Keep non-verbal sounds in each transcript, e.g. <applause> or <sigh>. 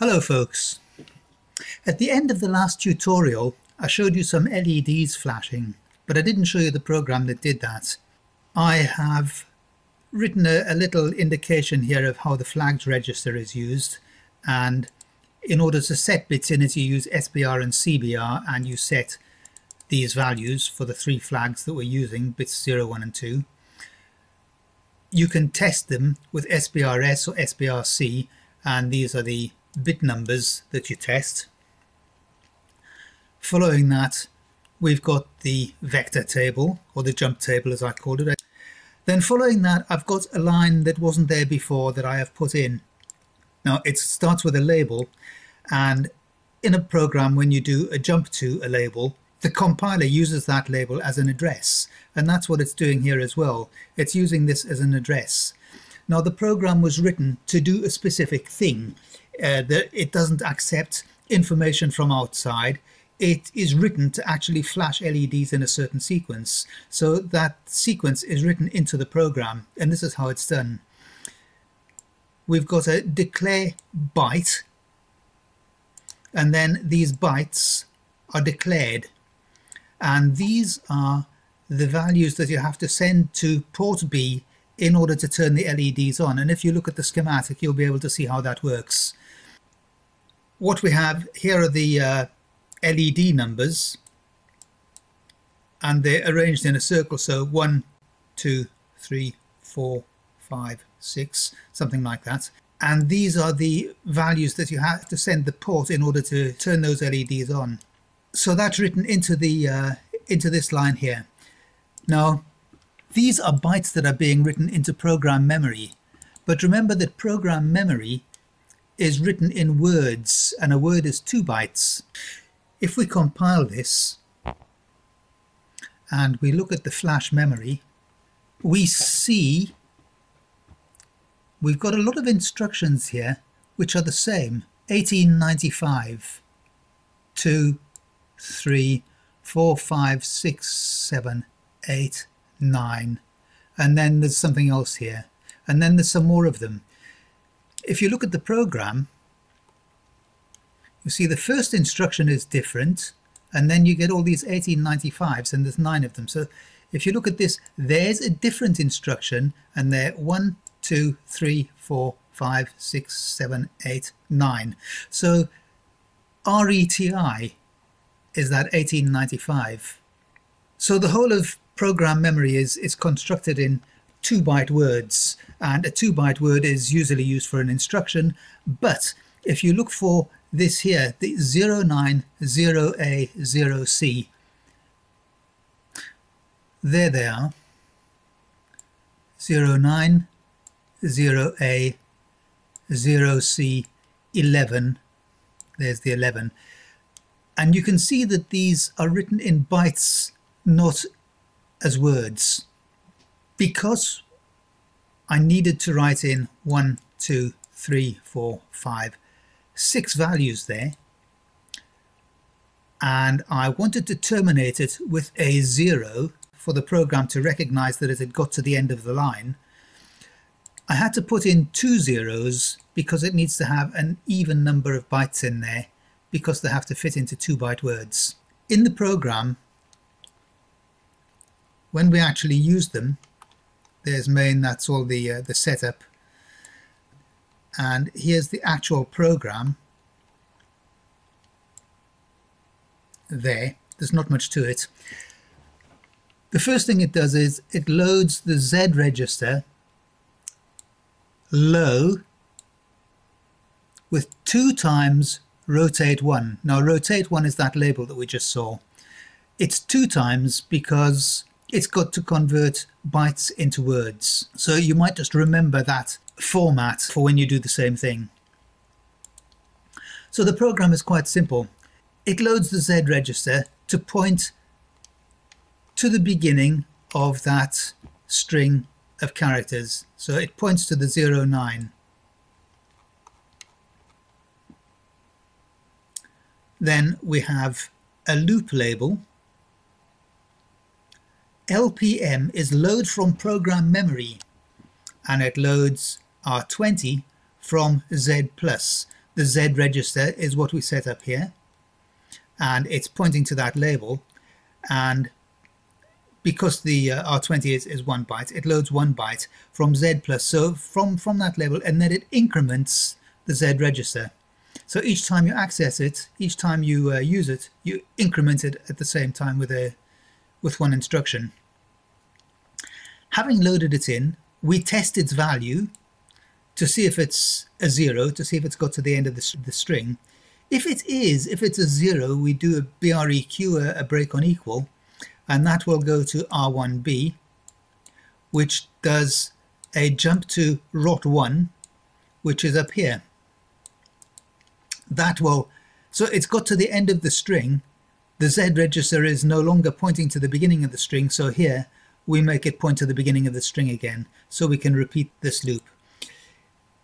Hello folks. At the end of the last tutorial I showed you some LEDs flashing but I didn't show you the program that did that. I have written a, a little indication here of how the flags register is used and in order to set bits in it you use SBR and CBR and you set these values for the three flags that we're using bits 0, 1 and 2. You can test them with SBRS or SBRC and these are the bit numbers that you test. Following that we've got the vector table or the jump table as I called it. Then following that I've got a line that wasn't there before that I have put in. Now it starts with a label and in a program when you do a jump to a label the compiler uses that label as an address and that's what it's doing here as well. It's using this as an address. Now the program was written to do a specific thing. Uh, that it doesn't accept information from outside. It is written to actually flash LEDs in a certain sequence. So that sequence is written into the program and this is how it's done. We've got a declare byte and then these bytes are declared and these are the values that you have to send to port B in order to turn the LEDs on and if you look at the schematic you'll be able to see how that works. What we have here are the uh, LED numbers and they're arranged in a circle so one, two, three, four, five, six, something like that and these are the values that you have to send the port in order to turn those LEDs on. So that's written into the uh, into this line here. Now these are bytes that are being written into program memory. But remember that program memory is written in words and a word is two bytes. If we compile this and we look at the flash memory, we see we've got a lot of instructions here which are the same. 1895, 2, 3, 4, 5, 6, 7, 8, 9 and then there's something else here. And then there's some more of them. If you look at the program you see the first instruction is different and then you get all these 1895s and there's nine of them. So if you look at this there's a different instruction and they're one two three four five six seven eight nine. So RETI is that 1895 so the whole of program memory is, is constructed in two byte words. And a two byte word is usually used for an instruction. But if you look for this here the 090A0C there they are. 090A0C 11 there's the 11 and you can see that these are written in bytes not as words because I needed to write in one, two, three, four, five, six values there and I wanted to terminate it with a zero for the program to recognize that it had got to the end of the line. I had to put in two zeros because it needs to have an even number of bytes in there because they have to fit into two byte words. In the program when we actually use them there's main that's all the uh, the setup. And here's the actual program. There. There's not much to it. The first thing it does is it loads the Z register low with two times rotate 1 now rotate 1 is that label that we just saw. It's two times because it's got to convert bytes into words. So you might just remember that format for when you do the same thing. So the program is quite simple. It loads the Z register to point to the beginning of that string of characters. So it points to the 09. Then we have a loop label LPM is load from program memory and it loads R20 from Z+. Plus. The Z register is what we set up here and it's pointing to that label and because the uh, R20 is, is one byte, it loads one byte from Z plus, so from, from that label, and then it increments the Z register. So each time you access it, each time you uh, use it, you increment it at the same time with a with one instruction. Having loaded it in, we test its value to see if it's a zero, to see if it's got to the end of the, the string. If it is, if it's a zero, we do a BREQ, a, a break on equal, and that will go to R1B, which does a jump to ROT1, which is up here. That will, so it's got to the end of the string. The Z register is no longer pointing to the beginning of the string, so here we make it point to the beginning of the string again, so we can repeat this loop.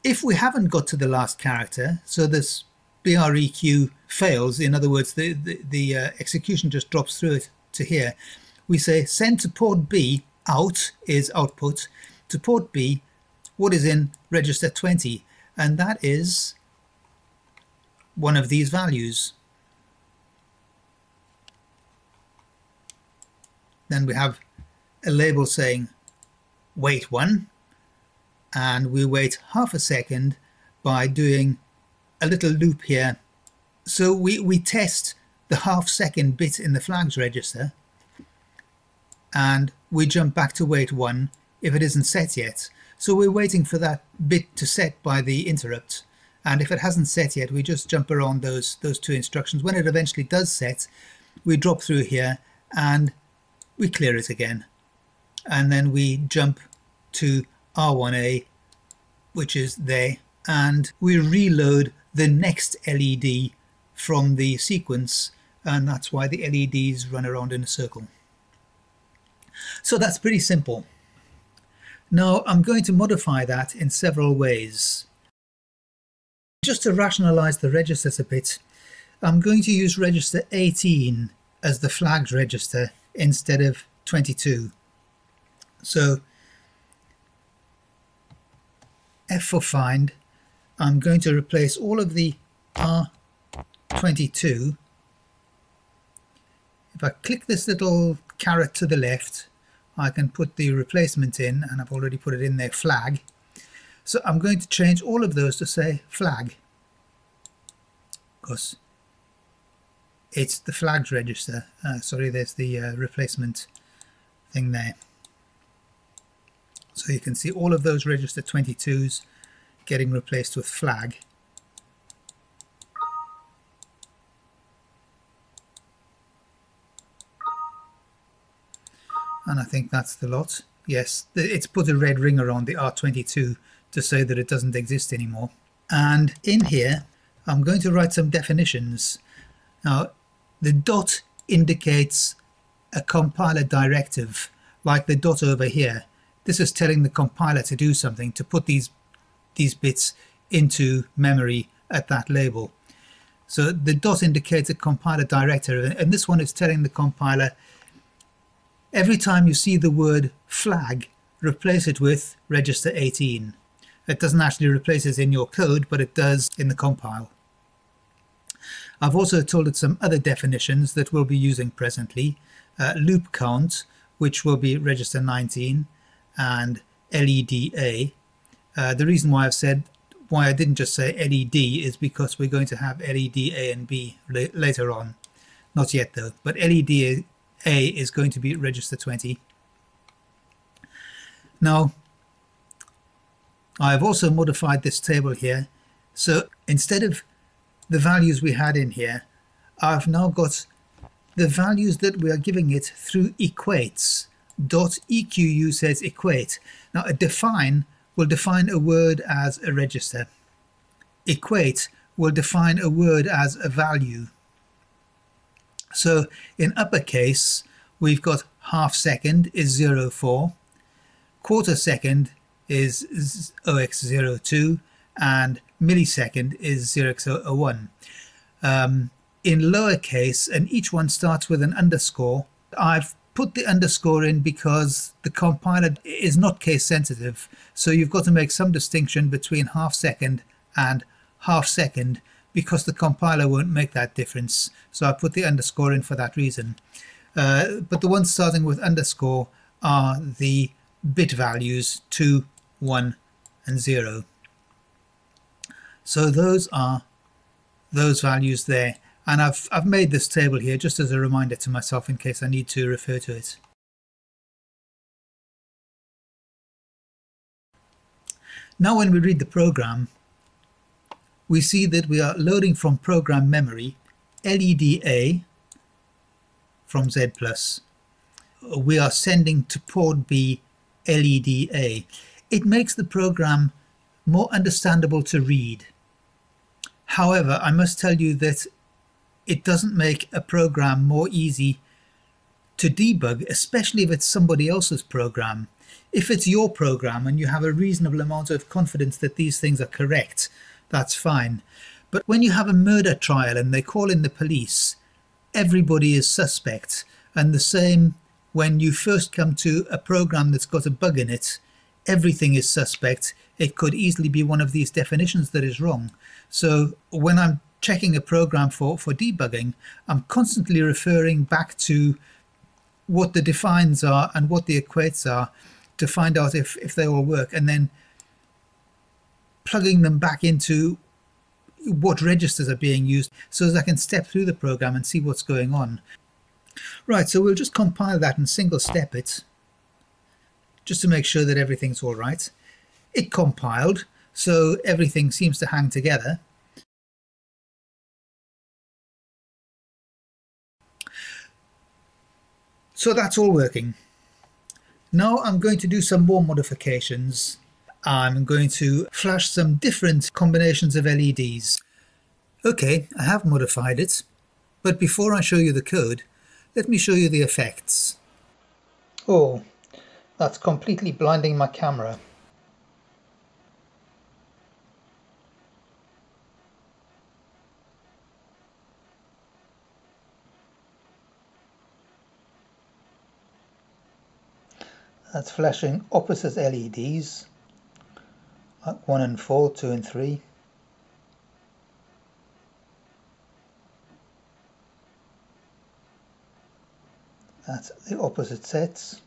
If we haven't got to the last character, so this BREQ fails, in other words, the, the, the uh, execution just drops through it to here, we say send to port B out is output to port B what is in register 20 and that is one of these values. Then we have a label saying wait one and we wait half a second by doing a little loop here. So we, we test the half second bit in the flags register and we jump back to wait one if it isn't set yet. So we're waiting for that bit to set by the interrupt and if it hasn't set yet we just jump around those those two instructions. When it eventually does set we drop through here and we clear it again and then we jump to R1A which is there and we reload the next LED from the sequence and that's why the LEDs run around in a circle. So that's pretty simple. Now I'm going to modify that in several ways. Just to rationalize the registers a bit, I'm going to use register 18 as the flagged register instead of 22. So F for find, I'm going to replace all of the R22. If I click this little caret to the left, I can put the replacement in, and I've already put it in there, flag. So I'm going to change all of those to say flag, because it's the flags register. Uh, sorry, there's the uh, replacement thing there. So you can see all of those register 22s getting replaced with flag. And I think that's the lot. Yes, it's put a red ring around the R22 to say that it doesn't exist anymore. And in here, I'm going to write some definitions. Now, the dot indicates a compiler directive, like the dot over here. This is telling the compiler to do something, to put these, these bits into memory at that label. So the dot indicates a compiler directive, and this one is telling the compiler every time you see the word flag, replace it with register 18. It doesn't actually replace it in your code, but it does in the compile. I've also told it some other definitions that we'll be using presently. Uh, loop count, which will be register 19, and LEDA. Uh, the reason why I've said why I didn't just say LED is because we're going to have LED A and B later on. Not yet though, but LED A is going to be register 20. Now, I've also modified this table here. So instead of the values we had in here, I've now got the values that we are giving it through equates. Dot EQU says equate. Now a define will define a word as a register. Equate will define a word as a value. So in uppercase, we've got half second is 04, quarter second is 0x02, and millisecond is 0x01. Um, in lowercase, and each one starts with an underscore, I've put the underscore in because the compiler is not case sensitive. So you've got to make some distinction between half second and half second because the compiler won't make that difference. So I put the underscore in for that reason. Uh, but the ones starting with underscore are the bit values 2, 1 and 0. So those are those values there. And I've, I've made this table here just as a reminder to myself in case I need to refer to it. Now when we read the program, we see that we are loading from program memory LEDA from Z+. we are sending to port B LEDA. It makes the program more understandable to read. However, I must tell you that it doesn't make a program more easy to debug, especially if it's somebody else's program. If it's your program and you have a reasonable amount of confidence that these things are correct, that's fine. But when you have a murder trial and they call in the police, everybody is suspect. And the same when you first come to a program that's got a bug in it, everything is suspect. It could easily be one of these definitions that is wrong. So when I'm checking a program for, for debugging, I'm constantly referring back to what the defines are and what the equates are to find out if, if they all work. And then plugging them back into what registers are being used so as I can step through the program and see what's going on. Right, so we'll just compile that and single step it just to make sure that everything's all right. It compiled, so everything seems to hang together. So that's all working. Now I'm going to do some more modifications I'm going to flash some different combinations of LEDs. Okay, I have modified it, but before I show you the code, let me show you the effects. Oh, that's completely blinding my camera. That's flashing opposite LEDs. Like 1 and 4, 2 and 3. That's the opposite sets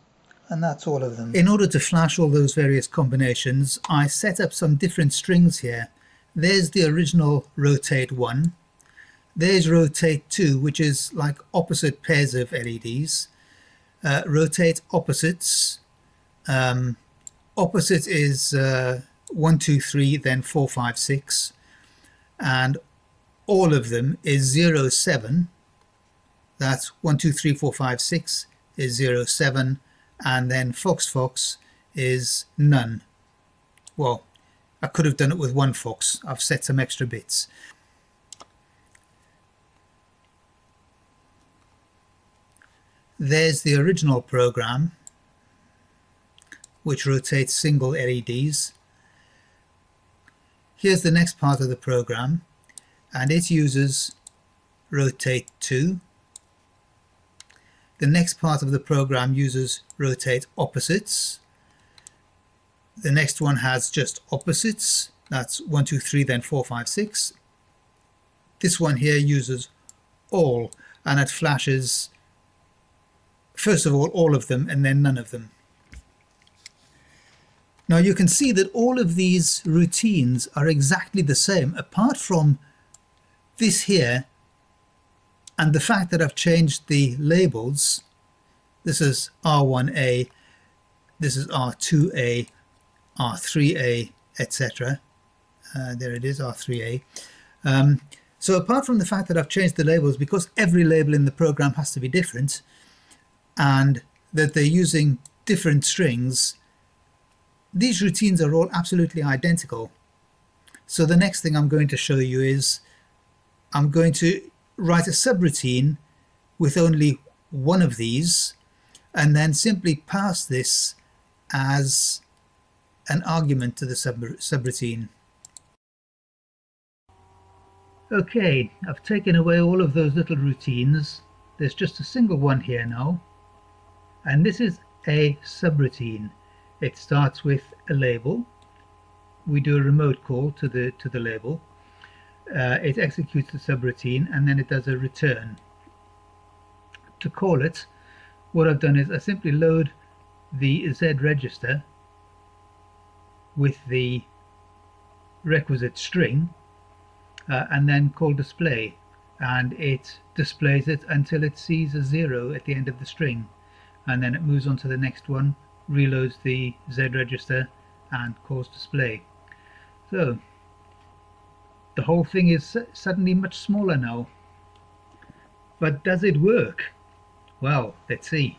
and that's all of them. In order to flash all those various combinations I set up some different strings here. There's the original rotate 1. There's rotate 2 which is like opposite pairs of LEDs. Uh, rotate opposites. Um, opposite is uh, one, two, three, then four, five, six, and all of them is zero, seven. That's one, two, three, four, five, six is zero, seven, and then Fox Fox is none. Well, I could have done it with one Fox. I've set some extra bits. There's the original program, which rotates single LEDs. Here's the next part of the program and it uses rotate 2. The next part of the program uses rotate opposites. The next one has just opposites. That's 1, 2, 3, then 4, 5, 6. This one here uses all and it flashes first of all all of them and then none of them. Now you can see that all of these routines are exactly the same apart from this here and the fact that I've changed the labels. This is R1A, this is R2A, R3A, etc. Uh, there it is, R3A. Um, so apart from the fact that I've changed the labels, because every label in the program has to be different, and that they're using different strings, these routines are all absolutely identical. So the next thing I'm going to show you is I'm going to write a subroutine with only one of these and then simply pass this as an argument to the sub subroutine. Okay, I've taken away all of those little routines. There's just a single one here now. And this is a subroutine. It starts with a label. We do a remote call to the to the label. uh, it executes the subroutine and then it does a return. To call it, what I've done is I simply load the Z register with the requisite string uh, and then call display and it displays it until it sees a zero at the end of the string and then it moves on to the next one reloads the Z register and calls display. So the whole thing is suddenly much smaller now. But does it work? Well let's see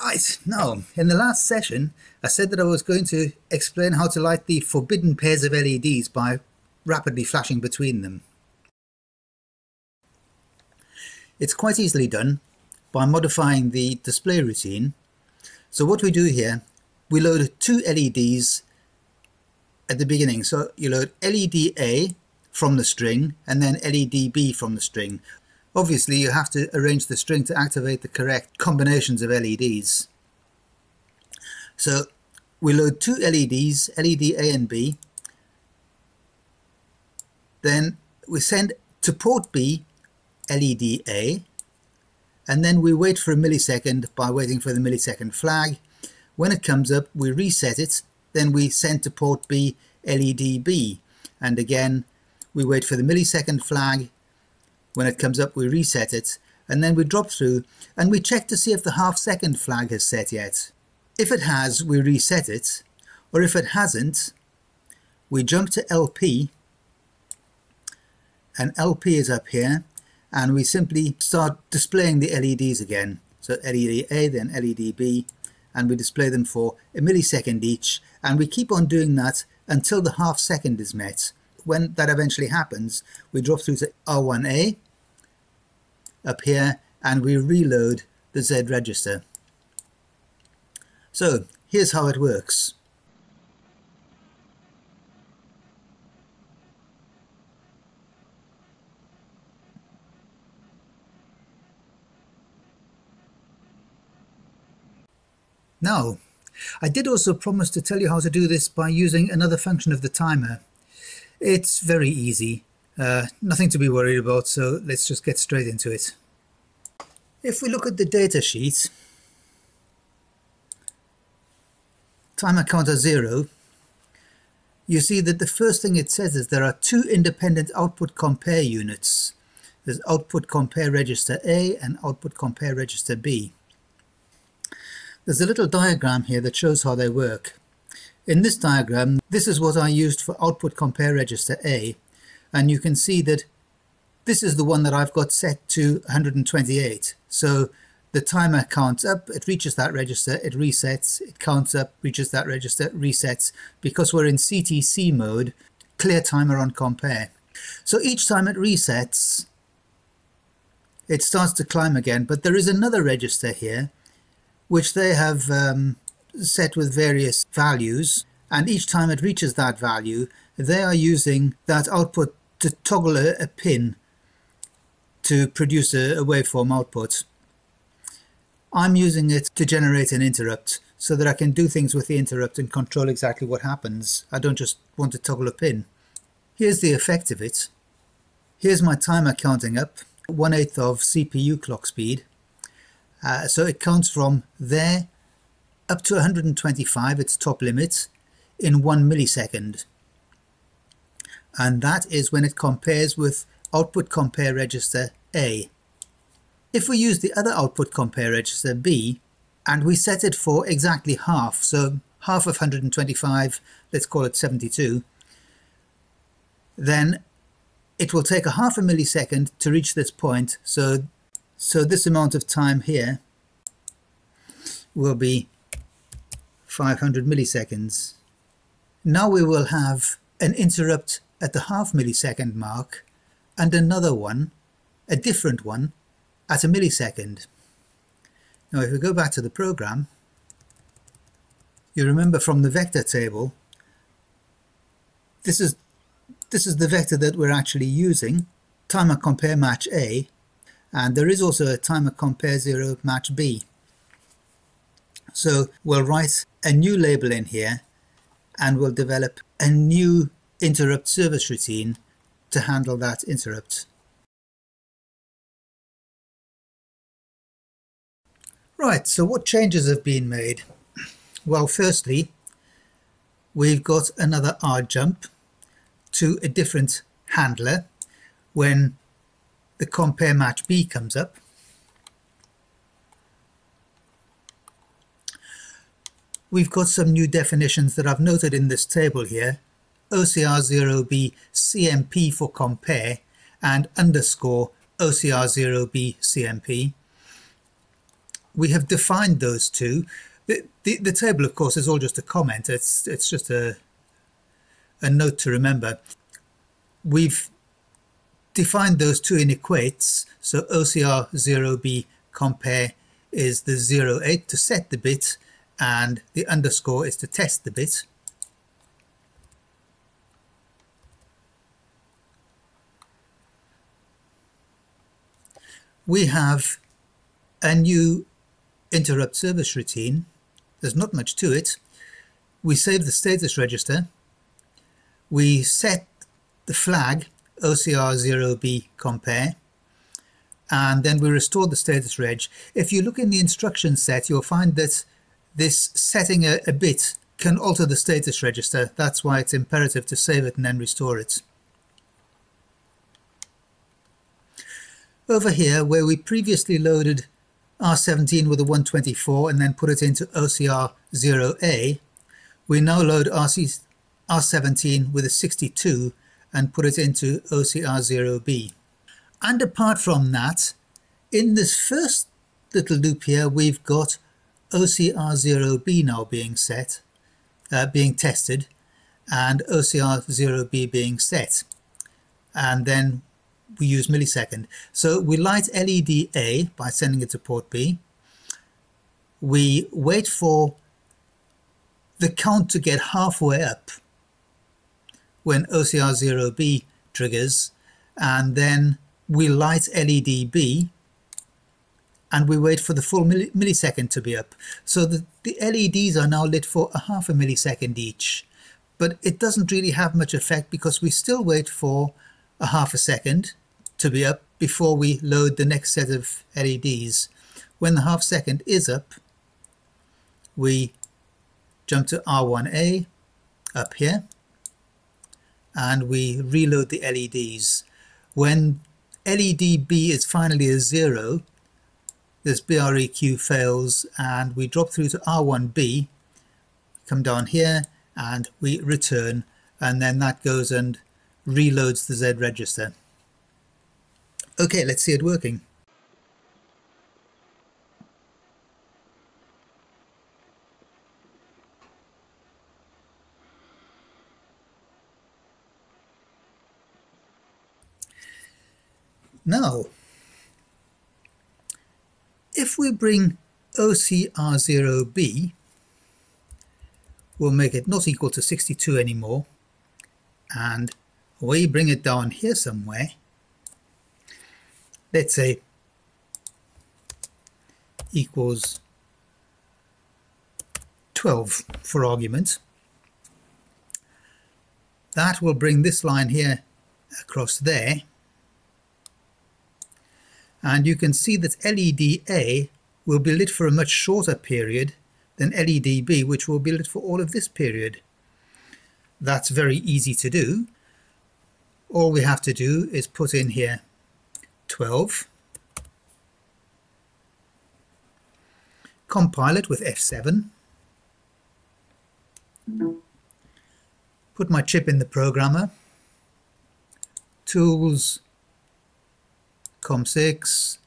Right, now, in the last session, I said that I was going to explain how to light the forbidden pairs of LEDs by rapidly flashing between them. It's quite easily done by modifying the display routine. So what we do here, we load two LEDs at the beginning. So you load LED A from the string and then LED B from the string. Obviously, you have to arrange the string to activate the correct combinations of LEDs. So we load two LEDs, LED A and B. Then we send to port B LED A. And then we wait for a millisecond by waiting for the millisecond flag. When it comes up, we reset it. Then we send to port B LED B. And again, we wait for the millisecond flag when it comes up, we reset it, and then we drop through and we check to see if the half second flag has set yet. If it has, we reset it, or if it hasn't, we jump to LP, and LP is up here, and we simply start displaying the LEDs again. So LED A, then LED B, and we display them for a millisecond each, and we keep on doing that until the half second is met. When that eventually happens, we drop through to R1A, up here and we reload the Z register. So here's how it works. Now, I did also promise to tell you how to do this by using another function of the timer. It's very easy. Uh, nothing to be worried about, so let's just get straight into it. If we look at the data sheet, timer counter 0, you see that the first thing it says is there are two independent output compare units. There's output compare register A and output compare register B. There's a little diagram here that shows how they work. In this diagram, this is what I used for output compare register A, and you can see that this is the one that I've got set to 128. So the timer counts up, it reaches that register, it resets, it counts up, reaches that register, resets. Because we're in CTC mode, clear timer on compare. So each time it resets, it starts to climb again, but there is another register here, which they have um, set with various values, and each time it reaches that value, they are using that output to toggle a, a pin to produce a, a waveform output. I'm using it to generate an interrupt so that I can do things with the interrupt and control exactly what happens. I don't just want to toggle a pin. Here's the effect of it. Here's my timer counting up, 1 8th of CPU clock speed. Uh, so it counts from there up to 125, its top limit, in 1 millisecond and that is when it compares with output compare register A. If we use the other output compare register B and we set it for exactly half, so half of 125, let's call it 72, then it will take a half a millisecond to reach this point. So, so this amount of time here will be 500 milliseconds. Now we will have an interrupt at the half millisecond mark and another one, a different one, at a millisecond. Now if we go back to the program, you remember from the vector table this is this is the vector that we're actually using, timer compare match A, and there is also a timer compare 0 match B. So we'll write a new label in here and we'll develop a new interrupt service routine to handle that interrupt. Right, so what changes have been made? Well, firstly, we've got another R jump to a different handler when the compare match B comes up. We've got some new definitions that I've noted in this table here. OCR0B CMP for compare and underscore OCR0B CMP. We have defined those two. The, the, the table, of course, is all just a comment. It's, it's just a, a note to remember. We've defined those two in equates. So OCR 0B compare is the 08 to set the bit and the underscore is to test the bit. We have a new interrupt service routine. There's not much to it. We save the status register. We set the flag OCR0B compare and then we restore the status reg. If you look in the instruction set, you'll find that this setting a, a bit can alter the status register. That's why it's imperative to save it and then restore it. Over here, where we previously loaded R17 with a 124 and then put it into OCR 0A, we now load RC, R17 with a 62 and put it into OCR0B. And apart from that, in this first little loop here, we've got OCR0B now being set, uh, being tested, and OCR0B being set. And then we use millisecond. So we light LED A by sending it to port B. We wait for the count to get halfway up when OCR0B triggers and then we light LED B and we wait for the full millisecond to be up. So the, the LEDs are now lit for a half a millisecond each, but it doesn't really have much effect because we still wait for a half a second to be up before we load the next set of LEDs. When the half second is up, we jump to R1A up here and we reload the LEDs. When LED B is finally a zero, this BREQ fails and we drop through to R1B, come down here and we return and then that goes and reloads the Z register. Okay, let's see it working. Now, if we bring OCR0B, we'll make it not equal to 62 anymore, and we bring it down here somewhere, let's say equals 12 for argument, that will bring this line here across there, and you can see that LED A will be lit for a much shorter period than LED B which will be lit for all of this period. That's very easy to do. All we have to do is put in here 12, compile it with F7, put my chip in the programmer, tools, COM6.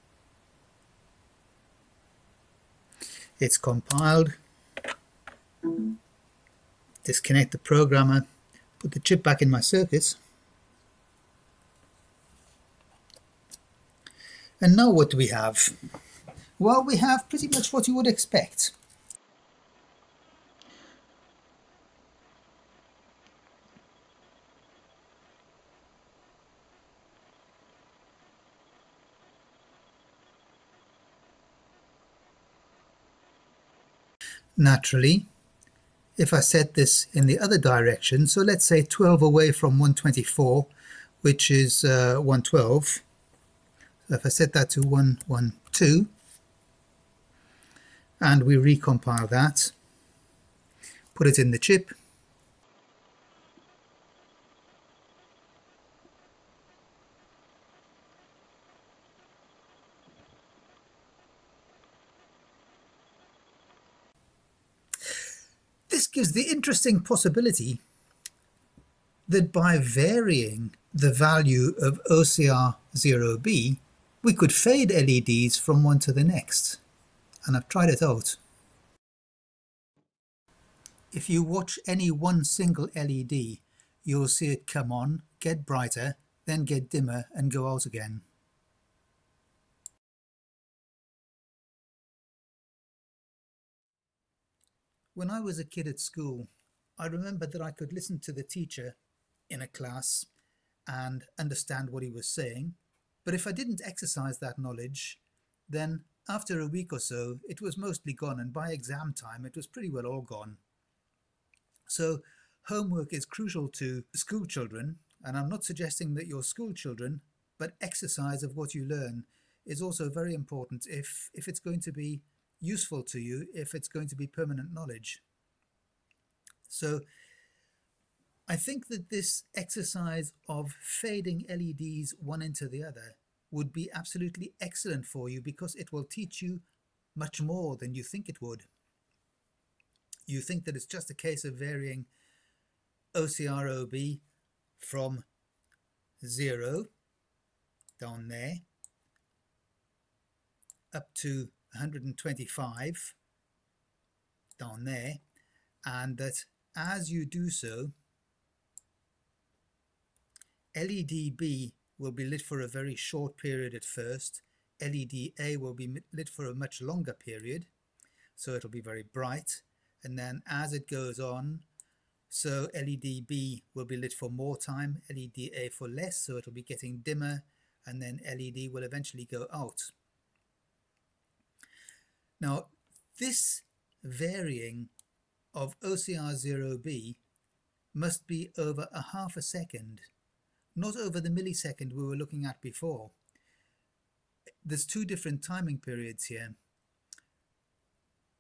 It's compiled. Disconnect the programmer, put the chip back in my circuits. And now what do we have? Well, we have pretty much what you would expect. Naturally, if I set this in the other direction, so let's say 12 away from 124, which is uh, 112, if I set that to 112, and we recompile that, put it in the chip, This gives the interesting possibility that by varying the value of OCR 0B, we could fade LEDs from one to the next. And I've tried it out. If you watch any one single LED, you'll see it come on, get brighter, then get dimmer and go out again. When I was a kid at school, I remember that I could listen to the teacher in a class and understand what he was saying. But if I didn't exercise that knowledge, then after a week or so, it was mostly gone, and by exam time, it was pretty well all gone. So, homework is crucial to school children, and I'm not suggesting that your school children, but exercise of what you learn is also very important if, if it's going to be useful to you if it's going to be permanent knowledge. So I think that this exercise of fading LEDs one into the other would be absolutely excellent for you because it will teach you much more than you think it would. You think that it's just a case of varying OCR0B from zero down there up to 125 down there and that as you do so LED B will be lit for a very short period at first. LED A will be lit for a much longer period so it'll be very bright. And then as it goes on so LED B will be lit for more time LED A for less so it'll be getting dimmer and then LED will eventually go out. Now, this varying of OCR0b must be over a half a second, not over the millisecond we were looking at before. There's two different timing periods here.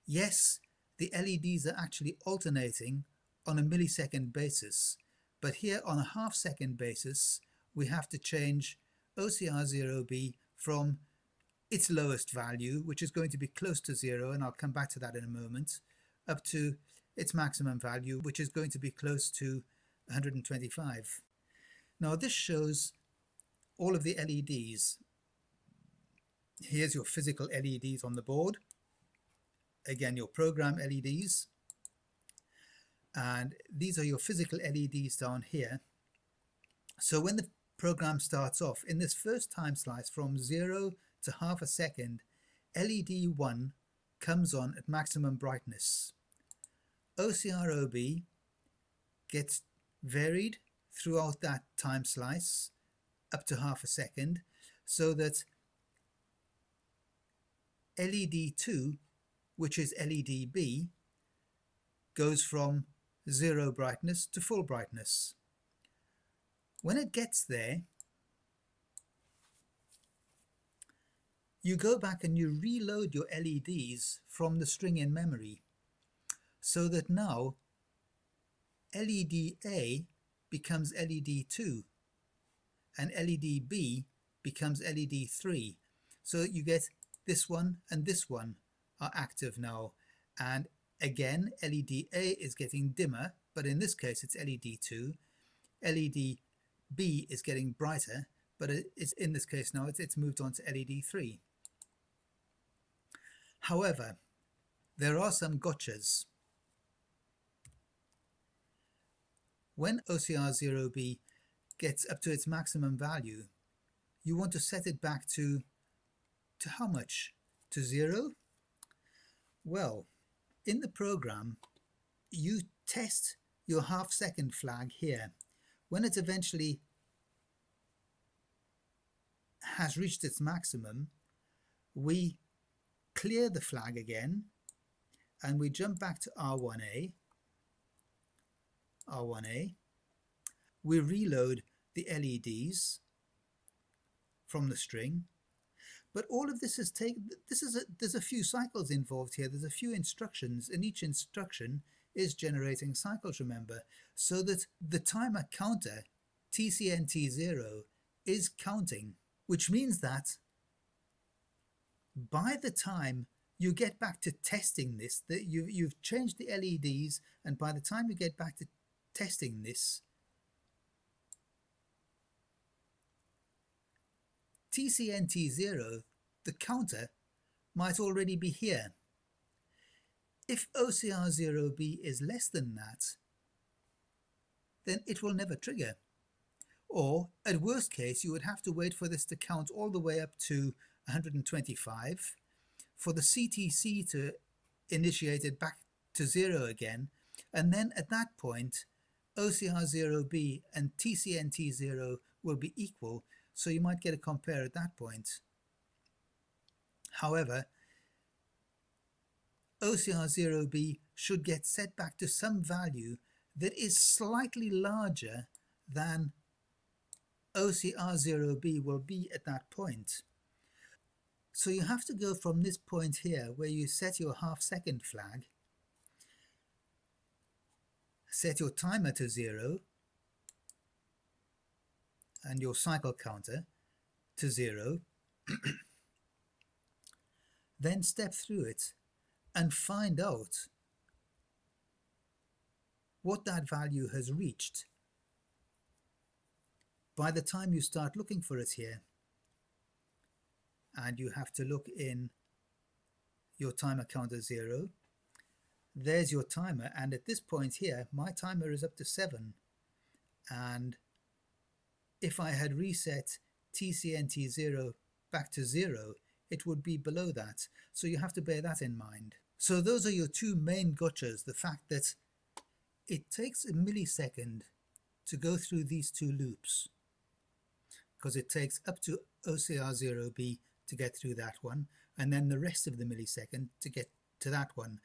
Yes, the LEDs are actually alternating on a millisecond basis, but here on a half second basis, we have to change OCR0b from its lowest value, which is going to be close to zero, and I'll come back to that in a moment, up to its maximum value, which is going to be close to 125. Now this shows all of the LEDs. Here's your physical LEDs on the board. Again, your program LEDs. And these are your physical LEDs down here. So when the program starts off, in this first time slice from 0 to half a second, LED 1 comes on at maximum brightness. OCR0B gets varied throughout that time slice up to half a second so that LED 2, which is LED B, goes from zero brightness to full brightness. When it gets there, you go back and you reload your LEDs from the string in memory so that now LED A becomes LED 2 and LED B becomes LED 3 so you get this one and this one are active now. And again LED A is getting dimmer but in this case it's LED 2 LED B is getting brighter but it's in this case now it's, it's moved on to LED 3 However, there are some gotchas. When OCR0B gets up to its maximum value, you want to set it back to, to how much? To zero? Well, in the program, you test your half second flag here. When it eventually has reached its maximum, we clear the flag again and we jump back to R1A, R1A, we reload the LEDs from the string, but all of this is taken, this is a, there's a few cycles involved here, there's a few instructions, and each instruction is generating cycles, remember, so that the timer counter, TCNT0, is counting, which means that by the time you get back to testing this, that you, you've changed the LEDs, and by the time you get back to testing this, TCNT0, the counter, might already be here. If OCR0B is less than that, then it will never trigger. Or, at worst case, you would have to wait for this to count all the way up to 125, for the CTC to initiate it back to zero again, and then at that point, OCR0B and TCNT0 will be equal, so you might get a compare at that point. However, OCR0B should get set back to some value that is slightly larger than OCR0B will be at that point. So you have to go from this point here where you set your half second flag, set your timer to zero and your cycle counter to zero, <clears throat> then step through it and find out what that value has reached. By the time you start looking for it here and you have to look in your timer counter zero there's your timer and at this point here my timer is up to seven. And if I had reset TCNT0 back to zero it would be below that. So you have to bear that in mind. So those are your two main gotchas the fact that it takes a millisecond to go through these two loops because it takes up to OCR0B to get through that one and then the rest of the millisecond to get to that one.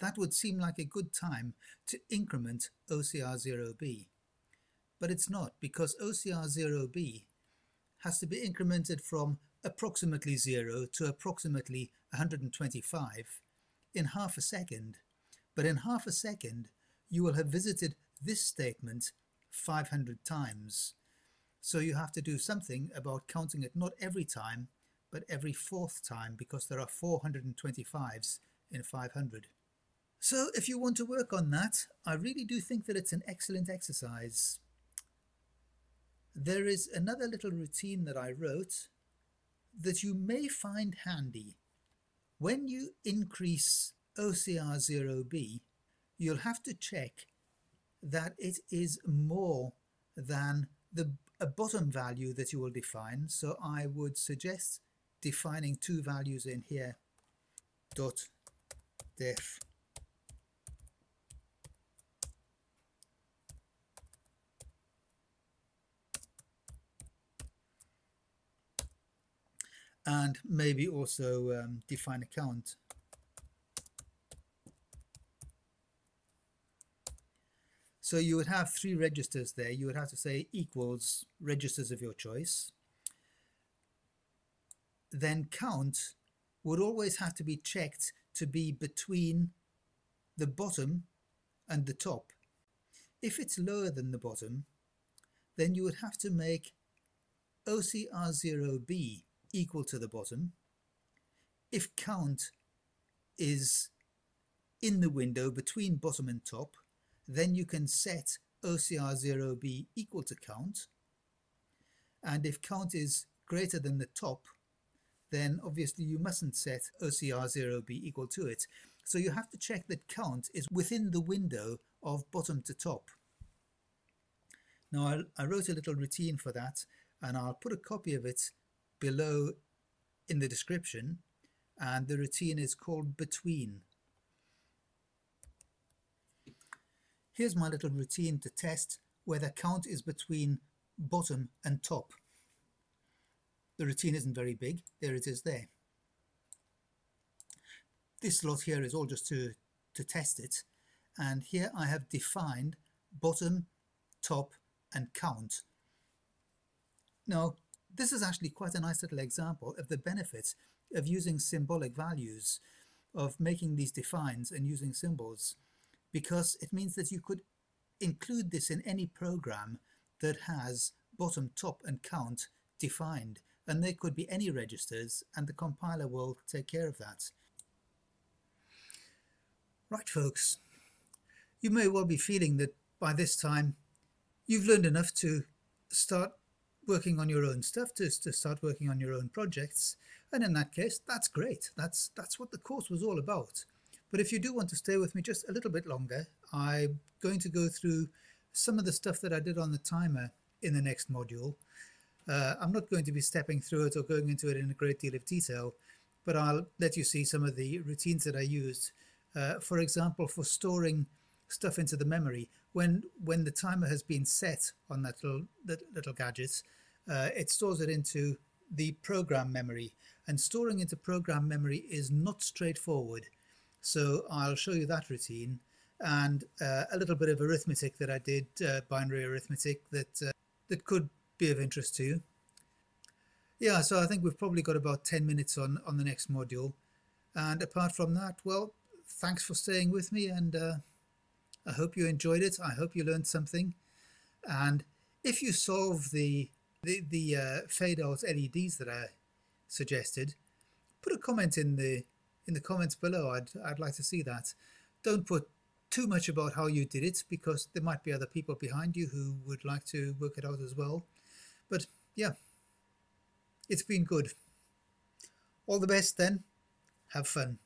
That would seem like a good time to increment OCR0B. But it's not because OCR0B has to be incremented from approximately 0 to approximately 125 in half a second. But in half a second you will have visited this statement 500 times. So you have to do something about counting it not every time, but every fourth time because there are 425s in 500. So if you want to work on that, I really do think that it's an excellent exercise. There is another little routine that I wrote that you may find handy. When you increase OCR0B, you'll have to check that it is more than the a bottom value that you will define. So I would suggest defining two values in here, dot def and maybe also um, define a count So you would have three registers there. You would have to say equals registers of your choice. Then count would always have to be checked to be between the bottom and the top. If it's lower than the bottom, then you would have to make OCR0B equal to the bottom. If count is in the window between bottom and top, then you can set OCR0B equal to count. And if count is greater than the top, then obviously you mustn't set OCR0B equal to it. So you have to check that count is within the window of bottom to top. Now I, I wrote a little routine for that and I'll put a copy of it below in the description and the routine is called between. Here's my little routine to test whether count is between bottom and top. The routine isn't very big, there it is there. this slot here is all just to, to test it. And here I have defined bottom, top, and count. Now, this is actually quite a nice little example of the benefits of using symbolic values, of making these defines and using symbols, because it means that you could include this in any program that has bottom, top, and count defined. And there could be any registers, and the compiler will take care of that. Right, folks, you may well be feeling that by this time you've learned enough to start working on your own stuff, to, to start working on your own projects. And in that case, that's great. That's, that's what the course was all about. But if you do want to stay with me just a little bit longer, I'm going to go through some of the stuff that I did on the timer in the next module. Uh, I'm not going to be stepping through it or going into it in a great deal of detail, but I'll let you see some of the routines that I used. Uh, for example, for storing stuff into the memory, when when the timer has been set on that little, that little gadget, uh, it stores it into the program memory. And storing into program memory is not straightforward. So I'll show you that routine and uh, a little bit of arithmetic that I did, uh, binary arithmetic, that, uh, that could be of interest to you. Yeah, so I think we've probably got about 10 minutes on, on the next module. And apart from that, well, thanks for staying with me and uh, I hope you enjoyed it. I hope you learned something. And if you solve the the, the uh, fade out LEDs that I suggested, put a comment in the in the comments below. I'd, I'd like to see that. Don't put too much about how you did it because there might be other people behind you who would like to work it out as well. But yeah, it's been good. All the best then. Have fun.